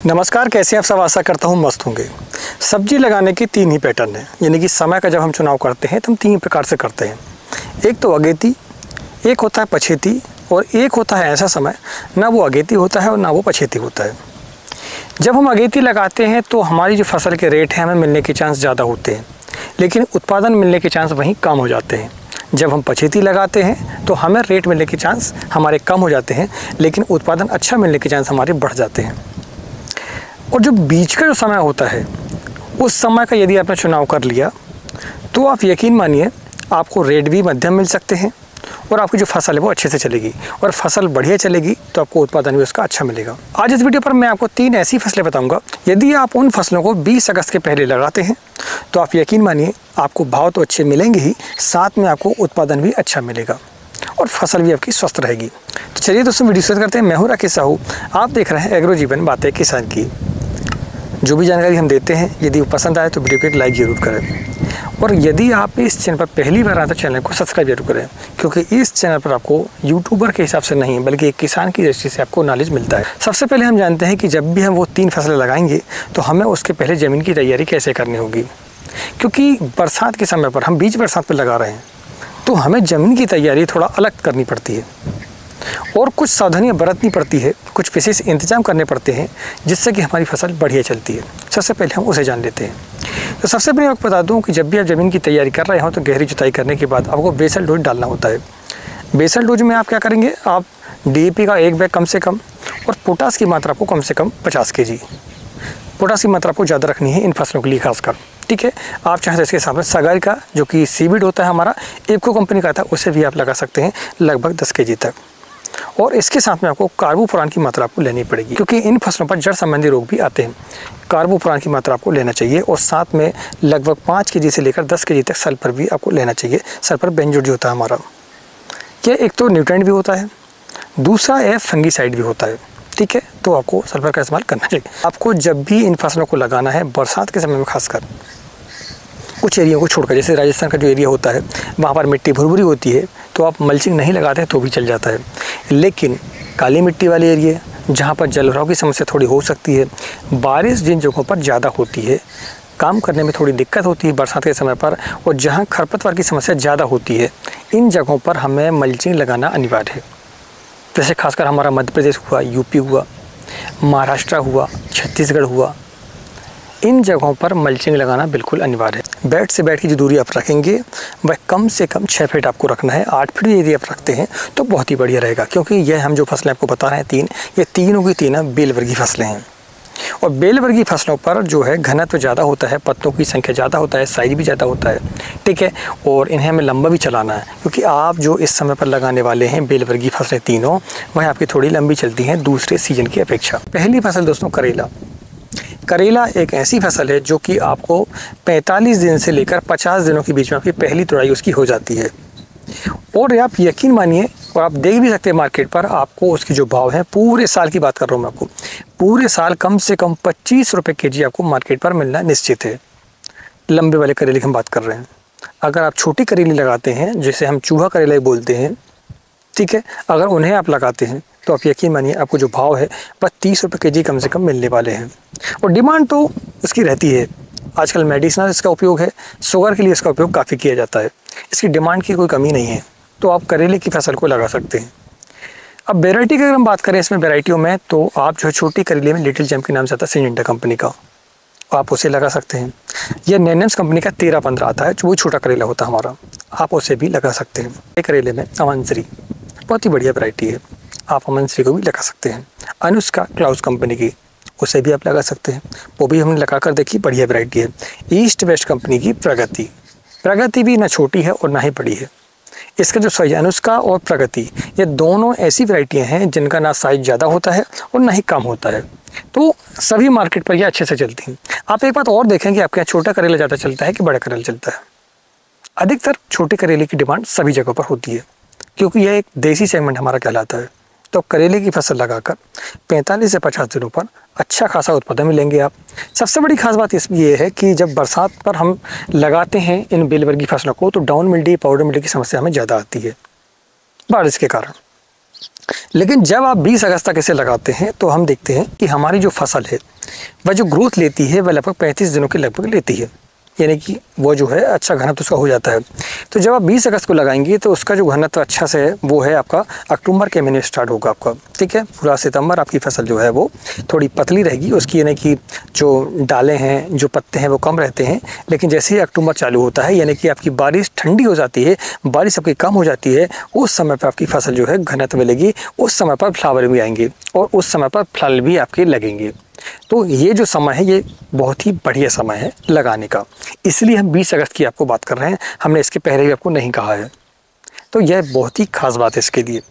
नमस्कार, कैसे आप सब? आशा करता हूँ मस्त होंगे। सब्ज़ी लगाने के तीन ही पैटर्न हैं, यानी कि समय का जब हम चुनाव करते हैं तो हम तीन प्रकार से करते हैं। एक तो अगेती, एक होता है पछेती, और एक होता है ऐसा समय, ना वो अगेती होता है और ना वो पछेती होता है। जब हम अगेती लगाते हैं तो हमारी जो फ़सल के रेट हैं, हमें मिलने के चांस ज़्यादा होते हैं, लेकिन उत्पादन मिलने के चांस वहीं कम हो जाते हैं। जब हम पछेती लगाते हैं तो हमें रेट मिलने के चांस हमारे कम हो जाते हैं, लेकिन उत्पादन अच्छा मिलने के चांस हमारे बढ़ जाते हैं। और जो बीच का जो समय होता है, उस समय का यदि आपने चुनाव कर लिया तो आप यकीन मानिए, आपको रेट भी मध्यम मिल सकते हैं और आपकी जो फ़सल है वो अच्छे से चलेगी। और फ़सल बढ़िया चलेगी तो आपको उत्पादन भी उसका अच्छा मिलेगा। आज इस वीडियो पर मैं आपको तीन ऐसी फ़सलें बताऊँगा। यदि आप उन फ़सलों को 20 अगस्त के पहले लगाते हैं तो आप यकीन मानिए, आपको भाव तो अच्छे मिलेंगे ही, साथ में आपको उत्पादन भी अच्छा मिलेगा और फ़सल भी आपकी स्वस्थ रहेगी। तो चलिए दोस्तों, वीडियो शुरू करते हैं। मैं हूँ राकेश साहू। आप देख रहे हैं एग्रो जीवन बातें किसान की। जो भी जानकारी हम देते हैं, यदि पसंद आए तो वीडियो को एक लाइक ज़रूर करें। और यदि आप इस चैनल पर पहली बार आए तो चैनल को सब्सक्राइब ज़रूर करें, क्योंकि इस चैनल पर आपको यूट्यूबर के हिसाब से नहीं, बल्कि एक किसान की दृष्टि से आपको नॉलेज मिलता है। सबसे पहले हम जानते हैं कि जब भी हम वो तीन फ़सलें लगाएँगे तो हमें उसके पहले ज़मीन की तैयारी कैसे करनी होगी? क्योंकि बरसात के समय पर, हम बीच बरसात पर लगा रहे हैं तो हमें ज़मीन की तैयारी थोड़ा अलग करनी पड़ती है। और कुछ सावधानियाँ बरतनी पड़ती है, कुछ विशेष इंतज़ाम करने पड़ते हैं, जिससे कि हमारी फ़सल बढ़िया चलती है। सबसे पहले हम उसे जान लेते हैं। तो सबसे पहले आपको बता दूँ कि जब भी आप ज़मीन की तैयारी कर रहे हो तो गहरी जुताई करने के बाद आपको बेसल डोज डालना होता है। बेसल डोज में आप क्या करेंगे? आप डीएपी का एक बैग कम से कम और पोटास की मात्रा को कम से कम पचास के पोटास की मात्रा आपको ज़्यादा रखनी है इन फ़सलों के लिए खासकर। ठीक है? आप चाहें तो इसके में सगाई का, जो कि सीविड होता है हमारा, एपको कंपनी का था, उसे भी आप लगा सकते हैं, लगभग दस के तक। और इसके साथ में आपको कार्बोपुरान की मात्रा आपको लेनी पड़ेगी, क्योंकि इन फ़सलों पर जड़ संबंधी रोग भी आते हैं। कार्बोपुरान की मात्रा आपको लेना चाहिए और साथ में लगभग पाँच के से लेकर दस के तक सल्फ़र भी आपको लेना चाहिए। सल्फ़र बेंजोड जो होता है हमारा यह एक तो न्यूट्रेंट भी होता है, दूसरा है फंगीसाइड भी होता है, ठीक है? तो आपको सल्फ़र का इस्तेमाल करना चाहिए। आपको जब भी इन फ़सलों को लगाना है, बरसात के समय में खासकर, कुछ एरिया को छोड़कर, जैसे राजस्थान का जो एरिया होता है, वहाँ पर मिट्टी भुरभुरी होती है तो आप मल्चिंग नहीं लगाते तो भी चल जाता है। लेकिन काली मिट्टी वाले एरिए जहाँ पर जलभराव की समस्या थोड़ी हो सकती है, बारिश जिन जगहों पर ज़्यादा होती है, काम करने में थोड़ी दिक्कत होती है बरसात के समय पर, और जहाँ खरपतवार की समस्या ज़्यादा होती है, इन जगहों पर हमें मल्चिंग लगाना अनिवार्य है। जैसे खासकर हमारा मध्य प्रदेश हुआ, यूपी हुआ, महाराष्ट्र हुआ, छत्तीसगढ़ हुआ इन जगहों पर मल्चिंग लगाना बिल्कुल अनिवार्य है। बेड से बेड की जो दूरी आप रखेंगे, वह कम से कम छः फीट आपको रखना है। आठ फीट यदि आप रखते हैं तो बहुत ही बढ़िया रहेगा, क्योंकि यह हम जो फ़सलें आपको बता रहे हैं, तीन, ये तीनों की तीन बेल वर्गी फ़सलें हैं। और बेल वर्गी फ़सलों पर जो है घनत्व तो ज़्यादा होता है, पत्तों की संख्या ज़्यादा होता है साइज़ भी ज़्यादा होता है, ठीक है? और इन्हें हमें लंबा भी चलाना है, क्योंकि आप जो इस समय पर लगाने वाले हैं बेल वर्गी फ़सलें तीनों, वह आपकी थोड़ी लंबी चलती हैं, दूसरे सीज़न की अपेक्षा। पहली फ़सल दोस्तों करेला। करेला एक ऐसी फ़सल है जो कि आपको 45 दिन से लेकर 50 दिनों के बीच में आपकी पहली तुड़ाई उसकी हो जाती है। और आप यकीन मानिए, और आप देख भी सकते हैं मार्केट पर, आपको उसकी जो भाव है, पूरे साल की बात कर रहा हूँ मैं आपको, पूरे साल कम से कम पच्चीस रुपये के जी आपको मार्केट पर मिलना निश्चित है। लंबे वाले करेले की हम बात कर रहे हैं। अगर आप छोटी करेली लगाते हैं, जिसे हम चूहा करेला बोलते हैं ठीक है, अगर उन्हें आप लगाते हैं तो आप यकीन मानिए आपको जो भाव है बस तीस रुपये के जी कम से कम मिलने वाले हैं। और डिमांड तो उसकी रहती है। आजकल मेडिसिनल इसका उपयोग है, शुगर के लिए इसका उपयोग काफ़ी किया जाता है। इसकी डिमांड की कोई कमी नहीं है तो आप करेले की फ़सल को लगा सकते हैं। अब वेराइटी की अगर हम बात करें इसमें वेराइटियों में तो आप जो है छोटी करेले में लिटिल जैम के नाम से आता है सिंजेंटा कंपनी का, आप उसे लगा सकते हैं। यह नैनम्स कंपनी का तेरह पंद्रह आता है, जो वो छोटा करेला होता है हमारा, आप उसे भी लगा सकते हैं। करेले में अवंसरी बहुत ही बढ़िया वैरायटी है। आप अमन श्री को भी लगा सकते हैं। अनुष्का क्लाउस कंपनी की, उसे भी आप लगा सकते हैं। वो भी हमने लगा कर देखी, बढ़िया वैरायटी है। ईस्ट वेस्ट कंपनी की प्रगति। प्रगति भी ना छोटी है और ना ही बड़ी है। इसका जो साइज़ अनुष्का और प्रगति, ये दोनों ऐसी वैरायटियाँ हैं जिनका ना साइज़ ज़्यादा होता है और ना ही कम होता है। तो सभी मार्केट पर ये अच्छे से चलती हैं। आप एक बात और देखें कि आपके यहाँ छोटा करेला ज़्यादा चलता है कि बड़ा करेला चलता है? अधिकतर छोटे करेले की डिमांड सभी जगहों पर होती है। क्योंकि यह एक देसी सेगमेंट हमारा कहलाता है। तो करेले की फ़सल लगाकर 45 से 50 दिनों पर अच्छा खासा उत्पादन मिलेंगे आप। सबसे बड़ी खास बात इसमें ये है कि जब बरसात पर हम लगाते हैं इन बेल वर्गी फ़सलों को तो डाउन मिल्डी पाउडर मिल्डी की समस्या हमें ज़्यादा आती है, बारिश के कारण। लेकिन जब आप 20 अगस्त तक इसे लगाते हैं तो हम देखते हैं कि हमारी जो फ़सल है, वह जो ग्रोथ लेती है, वह लगभग 35 दिनों के लगभग लेती है। यानी कि वो जो है अच्छा घनत्व उसका हो जाता है। तो जब आप 20 अगस्त को लगाएँगे तो उसका जो घनत्व अच्छा से है, वो है आपका अक्टूबर के महीने स्टार्ट होगा आपका। ठीक है? पूरा सितंबर आपकी फ़सल जो है वो थोड़ी पतली रहेगी। उसकी यानी कि जो डालें हैं, जो पत्ते हैं वो कम रहते हैं, लेकिन जैसे ही अक्टूबर चालू होता है, यानी कि आपकी बारिश ठंडी हो जाती है, बारिश आपकी कम हो जाती है, उस समय पर आपकी फ़सल जो है घनत्व मिलेगी, उस समय पर फ्लावर भी आएँगे और उस समय पर फल भी आपके लगेंगे। तो ये जो समय है, ये बहुत ही बढ़िया समय है लगाने का। इसलिए हम 20 अगस्त की आपको बात कर रहे हैं। हमने इसके पहले भी आपको नहीं कहा है। तो यह बहुत ही खास बात है इसके लिए।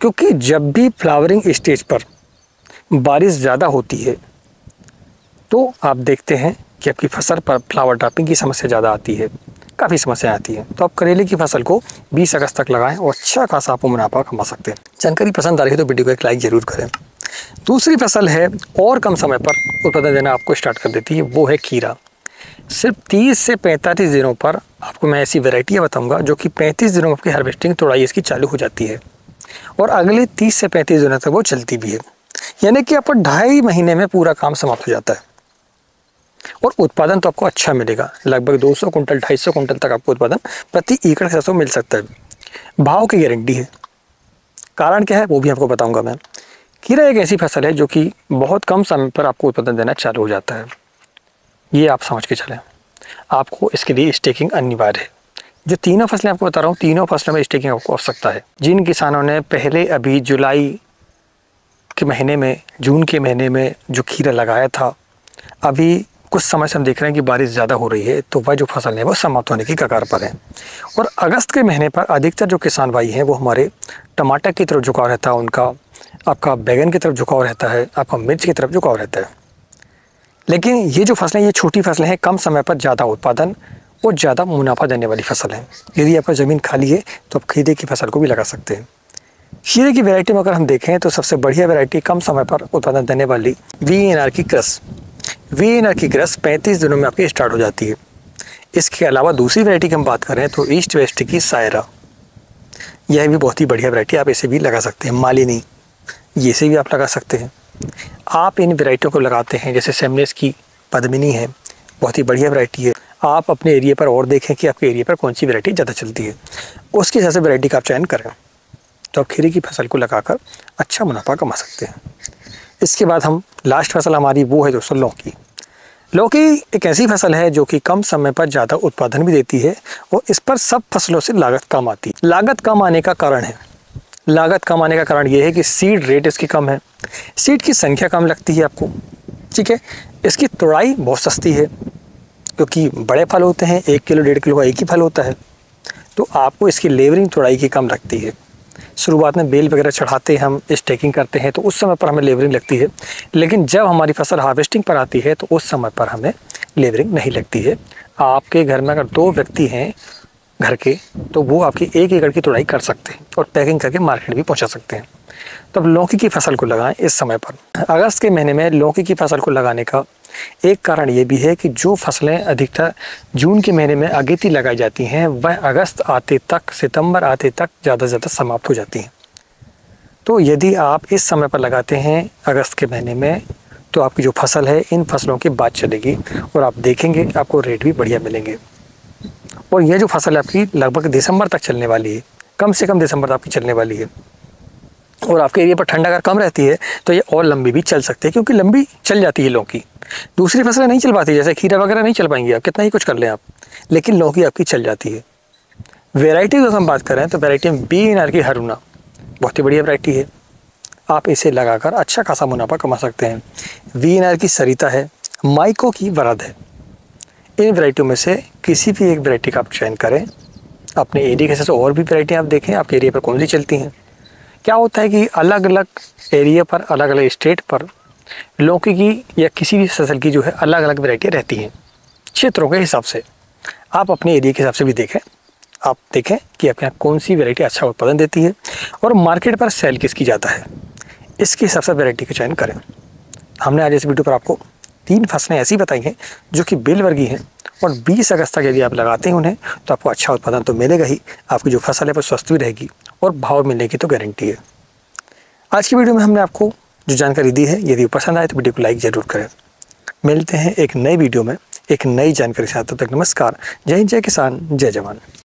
क्योंकि जब भी फ्लावरिंग स्टेज पर बारिश ज़्यादा होती है तो आप देखते हैं कि आपकी फ़सल पर फ्लावर ड्रापिंग की समस्या ज़्यादा आती है। काफ़ी समस्या आती है। तो आप करेले की फ़सल को 20 अगस्त तक लगाएँ और अच्छा खासा आप मुनाफा कमा सकते हैं। जानकारी पसंद आ रही है तो वीडियो को एक लाइक ज़रूर करें। दूसरी फ़सल है, और कम समय पर उत्पादन देना आपको स्टार्ट कर देती है, वो है खीरा। सिर्फ़ 30 से 45 दिनों पर आपको मैं ऐसी वेराइटियाँ बताऊँगा, जो कि 35 दिनों में आपकी हार्वेस्टिंग तोड़ाई इसकी चालू हो जाती है। और अगले 30 से 35 दिनों तक वो चलती भी है। यानी कि आपको ढाई महीने में पूरा काम समाप्त हो जाता है। और उत्पादन तो आपको अच्छा मिलेगा, लगभग 200 कुंटल 250 कुंटल तक आपको उत्पादन प्रति एकड़ से मिल सकता है। भाव की गारंटी है। कारण क्या है, वो भी आपको बताऊँगा मैं। खीरा एक ऐसी फ़सल है जो कि बहुत कम समय पर आपको उत्पादन देना चालू हो जाता है। ये आप समझ के चलें। आपको इसके लिए स्टेकिंग अनिवार्य है। जो तीनों फ़सलें आपको बता रहा हूँ, तीनों फ़सलों में स्टेकिंग आपको आवश्यकता है। जिन किसानों ने पहले अभी जुलाई के महीने में, जून के महीने में जो खीरा लगाया था, अभी कुछ समय से हम देख रहे हैं कि बारिश ज़्यादा हो रही है तो वह जो फ़सल है, वो समाप्त होने की कगार पर है। और अगस्त के महीने पर अधिकतर जो किसान भाई हैं, वो हमारे टमाटर की तरफ़ झुकाव रहता है, उनका आपका बैगन की तरफ़ झुकाव रहता है, आपका मिर्च की तरफ़ झुकाव रहता है। लेकिन ये जो फ़सलें, ये छोटी फ़सलें हैं, कम समय पर ज़्यादा उत्पादन और ज़्यादा मुनाफा देने वाली फ़सल है। यदि आपका ज़मीन खाली है तो आप खीरे की फ़सल को भी लगा सकते हैं। खीरे की वैरायटी में अगर हम देखें तो सबसे बढ़िया वैरायटी कम समय पर उत्पादन देने वाली वी एन आर की क्रस। वी एन आर की क्रस पैंतीस दिनों में आपकी स्टार्ट हो जाती है। इसके अलावा दूसरी वैरायटी की हम बात करें तो ईस्ट वेस्ट की सायरा। यह भी बहुत ही बढ़िया वैरायटी आप इसे भी लगा सकते हैं, मालिनी। ये से भी आप लगा सकते हैं। आप इन वैरायटियों को लगाते हैं, जैसे सेमनेस की पद्मिनी है, बहुत ही बढ़िया वैरायटी है। आप अपने एरिया पर और देखें कि आपके एरिया पर कौन सी वैरायटी ज़्यादा चलती है। उसके हिसाब से वैरायटी का आप चयन करें। तो आप खीरे की फ़सल को लगाकर अच्छा मुनाफा कमा सकते हैं। इसके बाद हम लास्ट फ़सल हमारी वो है दोस्तों, लौकी। लौकी एक ऐसी फ़सल है जो कि कम समय पर ज़्यादा उत्पादन भी देती है और इस पर सब फ़सलों से लागत कम आती है। लागत कम आने का कारण है। लागत कम आने का कारण ये है कि सीड रेट इसकी कम है। सीड की संख्या कम लगती है आपको, ठीक है? इसकी तोड़ाई बहुत सस्ती है, क्योंकि बड़े फल होते हैं, एक किलो, डेढ़ किलो का एक ही फल होता है। तो आपको इसकी लेवरिंग तोड़ाई की कम लगती है। शुरुआत में बेल वगैरह चढ़ाते हैं हम स्टेकिंग करते हैं तो उस समय पर हमें लेवरिंग लगती है। लेकिन जब हमारी फ़सल हार्वेस्टिंग पर आती है तो उस समय पर हमें लेवरिंग नहीं लगती है। आपके घर में अगर दो व्यक्ति हैं घर के तो वो आपकी एक एकड़ की तुड़ाई कर सकते हैं और पैकिंग करके मार्केट भी पहुँचा सकते हैं। तो अब लौकी की फ़सल को लगाएँ इस समय पर। अगस्त के महीने में लौकी की फ़सल को लगाने का एक कारण ये भी है कि जो फ़सलें अधिकतर जून के महीने में अगेती लगाई जाती हैं, वह अगस्त आते तक, सितंबर आते तक ज़्यादा से ज़्यादा समाप्त हो जाती हैं। तो यदि आप इस समय पर लगाते हैं अगस्त के महीने में तो आपकी जो फ़सल है, इन फ़सलों की बात चलेगी और आप देखेंगे, आपको रेट भी बढ़िया मिलेंगे। और ये जो फ़सल है आपकी लगभग दिसंबर तक चलने वाली है, कम से कम दिसंबर तक आपकी चलने वाली है। और आपके एरिया पर ठंड अगर कम रहती है तो ये और लंबी भी चल सकती है, क्योंकि लंबी चल जाती है लौकी। दूसरी फ़सलें नहीं चल पाती, जैसे खीरा वगैरह नहीं चल पाएँगी आप, कितना ही कुछ कर लें आप, लेकिन लौकी आपकी चल जाती है। वेराइटी अगर हम बात करें तो वेराइटी में बी एन आर की हरूना बहुत ही बढ़िया वैरायटी है। आप इसे लगाकर अच्छा खासा मुनाफा कमा सकते हैं। वी एन आर की सरिता है, माइको की वरद है। इन वैरायटियों में से किसी भी एक वैरायटी का आप चयन करें। अपने एरिया के हिसाब से और भी वैरायटी आप देखें, आपके एरिया पर कौन सी चलती हैं। क्या होता है कि अलग अलग एरिया पर अलग अलग स्टेट पर लौकी की या किसी भी फ़सल की जो है अलग अलग वैरायटी रहती हैं। क्षेत्रों के हिसाब से आप अपने एरिया के हिसाब से भी देखें। आप देखें कि आपके यहाँ कौन सी वैरायटी अच्छा उत्पादन देती है और मार्केट पर सेल किसकी जाता है। इसके हिसाब से वैरायटी का चयन करें। हमने आज इस वीडियो पर आपको तीन फ़सलें ऐसी बताई हैं जो कि बेल वर्गीय हैं और 20 अगस्त तक यदि आप लगाते हैं उन्हें तो आपको अच्छा उत्पादन तो मिलेगा ही। आपकी जो फ़सल है वो स्वस्थ भी रहेगी और भाव मिलने की तो गारंटी है। आज की वीडियो में हमने आपको जो जानकारी दी है, यदि पसंद आए तो वीडियो को लाइक ज़रूर करें। मिलते हैं एक नई वीडियो में, एक नई जानकारी के साथ तब तक नमस्कार। जय जय किसान, जय जवान।